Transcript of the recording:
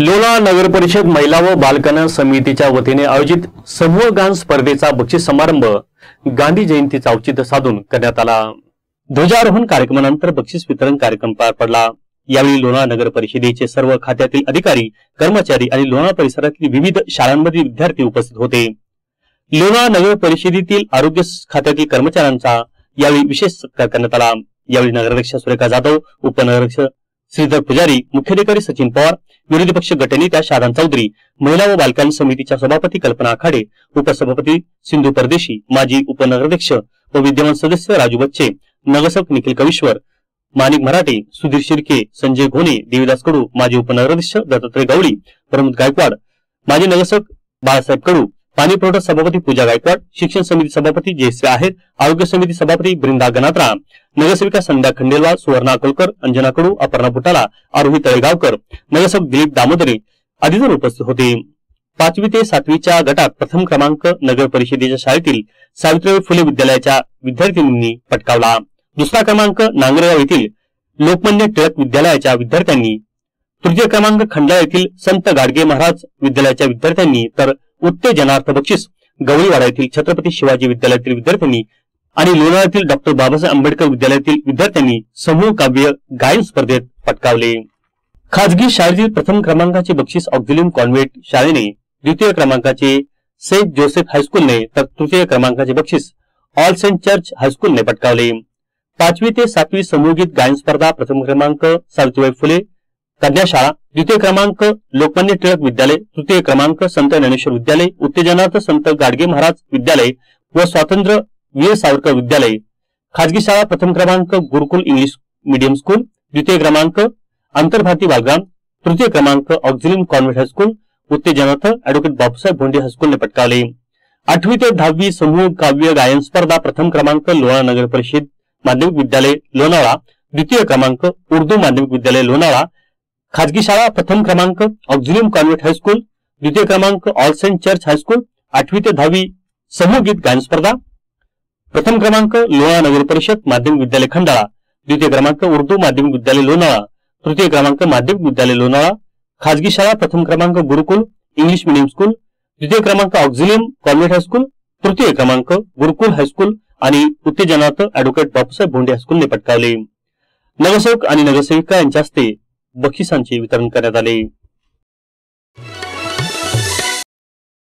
लोणा नगर परिषद महिला व बालकल्याण समितीच्या वतीने आयोजित समूह गान स्पर्धेचा बक्षीस समारंभ गांधी जयंतीचा औचित्य साधून करण्यात आला. ध्वजारोहण कार्यक्रमानंतर बक्षीस वितरण कार्यक्रम पार पडला. यावेळी लोणा नगर परिषदेचे सर्व खात्यातील अधिकारी कर्मचारी आणि लोणा परिसरातील विविध शाळांमधील विद्यार्थी उपस्थित होते. लोणा नगर परिषदेतील आरोग्य खात्यातील कर्मचाऱ्यांचा यावेळी विशेष सत्कार करण्यात आला. यावेळी नगराध्यक्ष सुरेखा जाधव उपनगराध्यक्ष श्रीधर पुजारी मुख्याधिकारी सचिन पवार विरोधी पक्ष गटनेत्या शारदा चौधरी महिला व बालकांनी समितीच्या सभापती कल्पना आखाडे उपसभापती सिंधू परदेशी माजी उपनगराध्यक्ष व विद्यमान सदस्य राजू बच्चे नगरसेवक निखिल कविश्वर माणिक मराठे सुधीर शिर्के संजय घोणे देवीदास कडू माजी उपनगराध्यक्ष दत्तात्रय गवळी प्रमोद गायकवाड माजी नगरसेवक बाळासाहेब कडू पाणी पुरवठा सभापती पूजा गायकवाड शिक्षण समिती सभापती जयश्री आहेर आरोग्य समिती सभापती बृंदा गनात्रा नगरसेविका संध्या खंडेलवाल सुवर्णा अकोलकर अंजना कडू अपर्णा बुटाला आरोही तळेगावकर नगरसेवक दिलीप दामोदरी आदी जण उपस्थित होते. पाचवी ते सातवीच्या गटात प्रथम क्रमांक नगर परिषदेच्या शाळेतील सावित्रीबाई फुले विद्यालयाच्या विद्यार्थिनींनी पटकावला. दुसरा क्रमांक नांगरेगाव येथील लोकमान्य टिळक विद्यालयाच्या विद्यार्थ्यांनी. तृतीय क्रमांक खंडला येथील संत गाडगे महाराज विद्यालयाच्या विद्यार्थ्यांनी तर उत्तेजनार्थ बक्षीस गवळीवाडा येथील छत्रपती शिवाजी विद्यालयातील विद्यार्थ्यांनी आणि लोणावळ्यातील डॉक्टर बाबासाहेब आंबेडकर विद्यालयातील विद्यार्थ्यांनी समूह काव्य गायन स्पर्धेत पटकावले. खाजगी शाळेतील प्रथम क्रमांकाचे बक्षीस ऑक्झिलियम कॉन्व्हेंट शाळेने द्वितीय क्रमांकाचे सेंट जोसेफ हायस्कूलने तर तृतीय क्रमांकाचे बक्षीस ऑल सेंट चर्च हायस्कूलने पटकावले. पाचवी ते सातवी समूहगीत गायन स्पर्धा प्रथम क्रमांक सावित्रीबाई फुले कन्या शाळा द्वितीय क्रमांक लोकमान्य टिळक विद्यालय तृतीय क्रमांक संत ज्ञानेश्वर विद्यालय उत्तेजनार्थ संत गाडगे महाराज विद्यालय व स्वातंत्र्य वीर सावरकर विद्यालय. खाजगी शाळा प्रथम क्रमांक गुरुकुल इंग्लिश मीडियम स्कूल द्वितीय क्रमांक आंतरभारती बालग्राम तृतीय क्रमांक ऑक्झिलियम कॉन्व्हेंट हायस्कूल उत्तेजनार्थ अॅडव्होकेट बापूसाहेब भोंडे हायस्कूलने पटकावले. आठवी ते दहावी समूह काव्य गायन स्पर्धा प्रथम क्रमांक लोणा नगर परिषद माध्यमिक विद्यालय लोणावळा द्वितीय क्रमांक उर्दू माध्यमिक विद्यालय लोणावळा खाजगी शाळा प्रथम क्रमांक ऑक्झिलियम कॉन्व्हेंट हायस्कूल द्वितीय क्रमांक ऑल सेंट चर्च हायस्कूल आठवी ते दहावी समूह गीत गायन स्पर्धा प्रथम क्रमांक लोणा नगर परिषद माध्यमिक विद्यालय खंडाळा द्वितीय क्रमांक उर्दू माध्यमिक विद्यालय लोणावळा तृतीय क्रमांक माध्यमिक विद्यालय लोणावळा खाजगी शाळा प्रथम क्रमांक गुरुकुल इंग्लिश मिडियम स्कूल द्वितीय क्रमांक ऑक्झिलियम कॉन्व्हेंट हायस्कूल तृतीय क्रमांक गुरुकुल हायस्कूल आणि उत्तेजनार्थ अॅडव्होकेट बापूसाहेब भोंडे हायस्कूलने पटकावले. नगरसेवक आणि नगरसेविका यांच्या हस्ते बक्षिसांचे वितरण करण्यात आले.